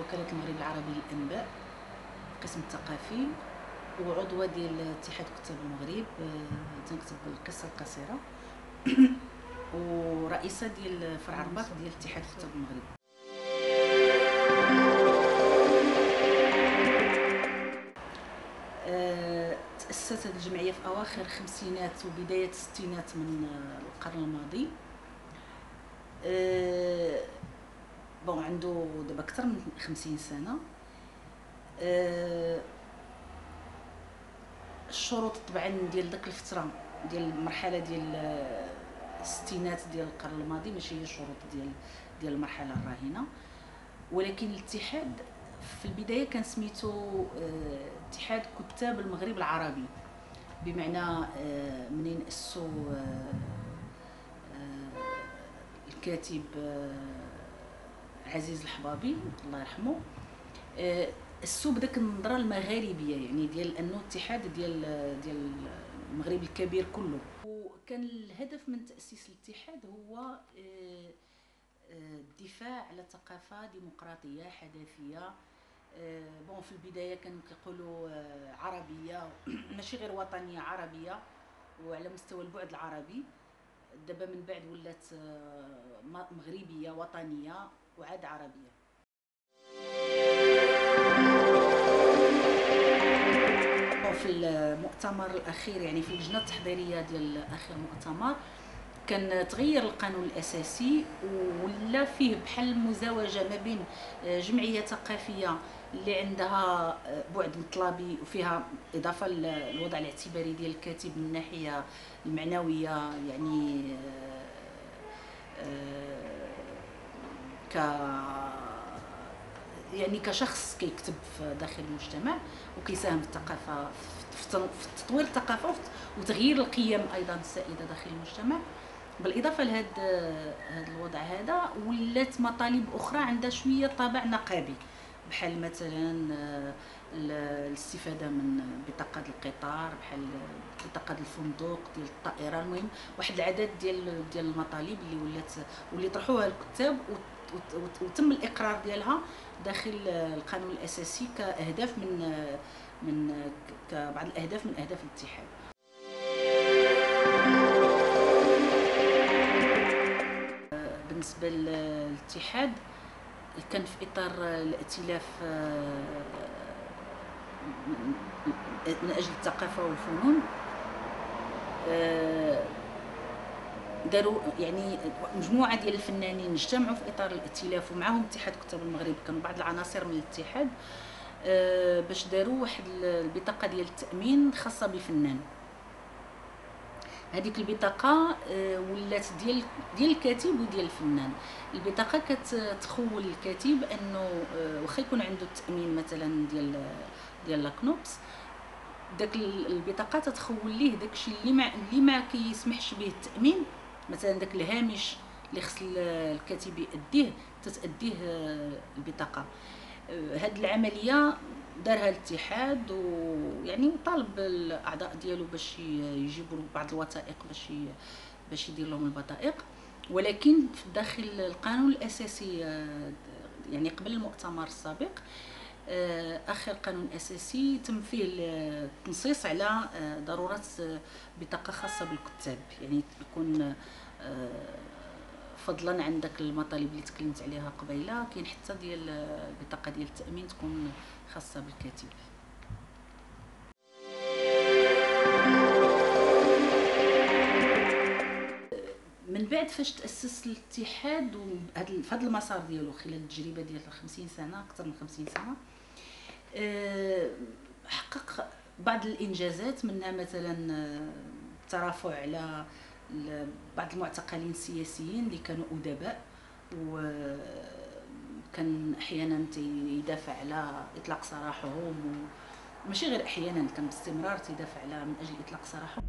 وكاله المغرب العربي للانباء القسم الثقافي وعضوه ديال اتحاد كتاب المغرب آه، تنكتب القصة القصيرة ورئيسة ديال فرع الرباط ديال اتحاد كتاب المغرب. آه، تأسست هذه الجمعية في أواخر الخمسينات وبداية الستينات من آه، القرن الماضي. آه، بون عنده دابا أكثر من خمسين سنة. آه، الشروط طبعا ديال ديك الفترة ديال المرحلة ديال آه، الستينات ديال القرن الماضي ماشي هي الشروط ديال ديال المرحلة الراهنة. ولكن الاتحاد في البداية كان سميتو آه، اتحاد كتاب المغرب العربي. بمعنى منين آه، الكاتب عزيز الحبابي الله يرحمه. آه، أسسوا بداك النظرة المغاربية يعني ديال أنه اتحاد ديال ديال المغرب الكبير كله. وكان الهدف من تأسيس الاتحاد هو آه، آه، الدفاع على ثقافة ديمقراطية حداثية. آه، بون في البداية كانوا كيقولوا عربية ماشي غير وطنية عربية وعلى مستوى البعد العربي. دابا من بعد ولات آه، م- وعاد عربية. في المؤتمر الأخير يعني في اللجنة التحضيرية ديال آخر مؤتمر كان تغير القانون الأساسي ولا فيه بحال مزاوجة ما بين جمعية ثقافية اللي عندها بعد مطلبي وفيها إضافة للوضع الاعتباري ديال الكاتب من الناحيه المعنوية يعني آه، آه، ك يعني كشخص كيكتب في داخل المجتمع وكيساهم في الثقافة في تطوير الثقافة وتغيير القيم أيضا السائدة داخل المجتمع. بالإضافة لهذا هذا الوضع هذا ولات مطالب أخرى عندها شوية طابع نقابي. بحال مثلا ال- الاستفادة من بطاقة القطار بحال بطاقة الفندق ديال الطائرة. المهم واحد العدد ديال ديال المطالب اللي ولات واللي طرحوها الكتاب وتم الإقرار ديالها داخل القانون الأساسي كأهداف من من كبعض الأهداف من أهداف الاتحاد. بالنسبة للاتحاد كان في إطار الائتلاف من أجل الثقافة والفنون. داروا يعني مجموعة ديال الفنانين اجتمعوا في إطار الائتلاف ومعهم اتحاد كتاب المغرب كانوا بعض العناصر من الاتحاد آه، باش داروا واحد البطاقة ديال التأمين خاصة بفنان. هذيك البطاقة آه، ولات ديال ديال الكاتب وديال الفنان. البطاقة كتخول الكاتب أنه آه، واخا يكون عنده التأمين مثلا ديال ديال لاكنوبس داك ال- البطاقة تتخول ليه داكشي اللي ما اللي ما كيسمحش به التأمين مثلا داك الهامش اللي خص ال- الكاتب يأديه تتأديه آه، البطاقة. آه، هاد العملية دارها الاتحاد ويعني طالب الأعضاء ديالو باش يجيبوا بعض الوثائق باش باش يدير لهم البطائق ولكن في داخل القانون الأساسي آه، يعني قبل المؤتمر السابق آخر قانون اساسي تم فيه التنصيص على آه، ضرورة آه، بطاقة خاصة بالكتاب. يعني يكون آه، فضلا عن داك المطالب اللي تكلمت عليها قبيلة كاين حتى ديال آه، البطاقه ديال التأمين تكون خاصة بالكاتب. من بعد فاش تأسس الاتحاد وهذا المسار ديالو خلال التجربة ديال 50 سنة أكثر من 50 سنة آه، حقق بعض الإنجازات منها مثلا آه، الترافع على ال- بعض المعتقلين السياسيين اللي كانوا أدباء وكان أحيانا تيدافع على إطلاق سراحهم وماشي غير أحيانا كان باستمرار تيدافع على من أجل إطلاق سراحهم.